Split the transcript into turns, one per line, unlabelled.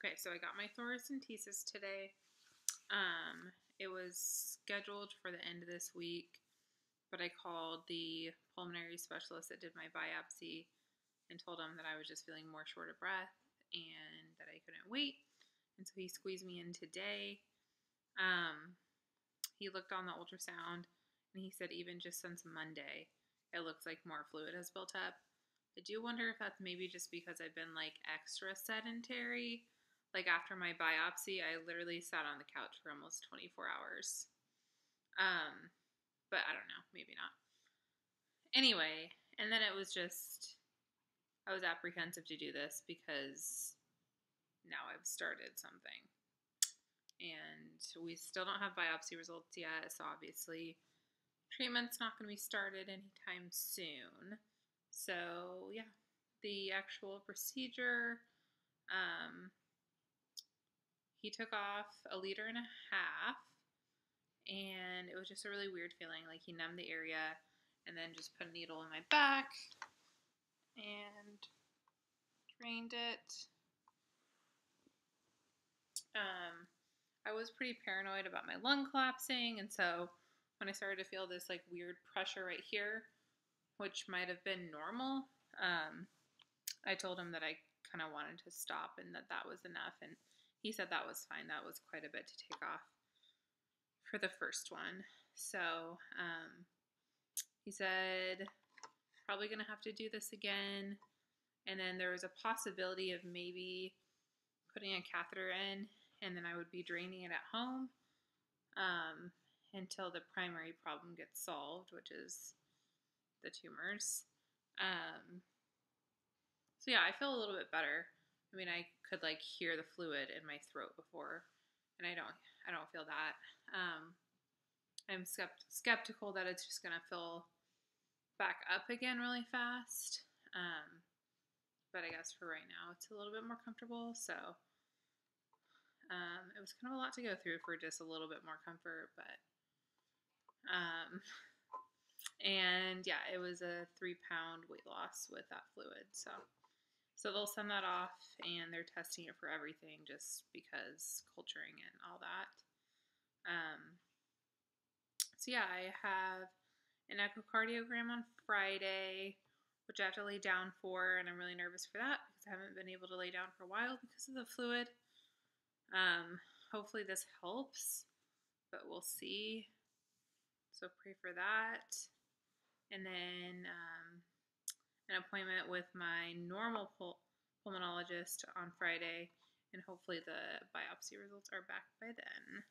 Okay, so I got my thoracentesis today. Um, it was scheduled for the end of this week, but I called the pulmonary specialist that did my biopsy and told him that I was just feeling more short of breath and that I couldn't wait. And so he squeezed me in today. Um, he looked on the ultrasound and he said even just since Monday, it looks like more fluid has built up. I do wonder if that's maybe just because I've been like extra sedentary. Like after my biopsy, I literally sat on the couch for almost 24 hours. Um, but I don't know, maybe not. Anyway, and then it was just I was apprehensive to do this because now I've started something. And we still don't have biopsy results yet, so obviously treatment's not going to be started anytime soon. So, yeah, the actual procedure um, he took off a liter and a half, and it was just a really weird feeling. Like he numbed the area and then just put a needle in my back and drained it. Um, I was pretty paranoid about my lung collapsing, and so when I started to feel this like weird pressure right here, which might have been normal, um, I told him that I kind of wanted to stop and that that was enough. And he said that was fine. That was quite a bit to take off for the first one. So um, he said, probably going to have to do this again. And then there was a possibility of maybe putting a catheter in, and then I would be draining it at home um, until the primary problem gets solved, which is the tumors. Um, so yeah, I feel a little bit better. I mean, I could like hear the fluid in my throat before, and I don't, I don't feel that. Um, I'm skept- skeptical that it's just gonna fill back up again really fast. Um, but I guess for right now, it's a little bit more comfortable. So um, it was kind of a lot to go through for just a little bit more comfort, but um, and yeah, it was a three pound weight loss with that fluid. So so they'll send that off and they're testing it for everything just because culturing and all that. Um, so yeah, I have an echocardiogram on Friday, which I have to lay down for, and I'm really nervous for that because I haven't been able to lay down for a while because of the fluid. Um, hopefully this helps, but we'll see. So pray for that. And then um, an appointment with my normal pul- pulmonologist on Friday, and hopefully the biopsy results are back by then.